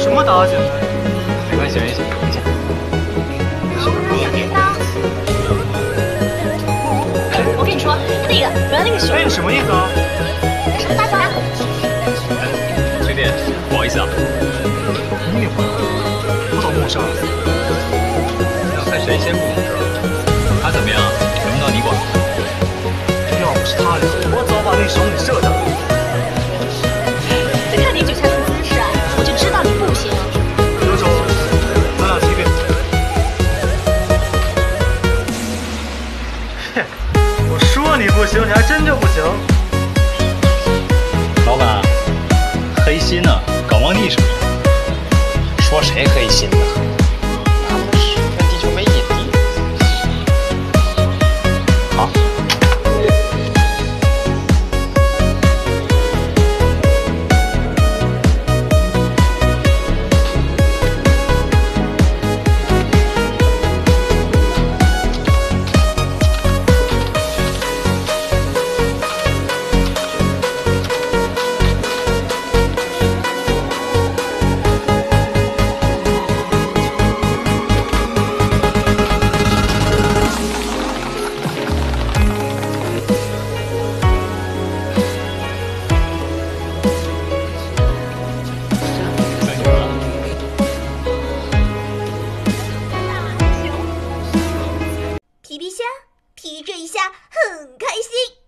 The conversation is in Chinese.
什么打现在。没关系，没关系。我跟你说，那个原来那个熊，哎，你什么意思啊？什么大小呀？兄弟，不好意思啊，你也回来了，我找梦事儿。要看谁先不懂事儿。他怎么样，轮不到你管。要不是他俩，我早把那熊给射说你不行，你还真就不行。老板，黑心呢，搞猫腻是不是？说谁黑心呢？皮这一下很开心。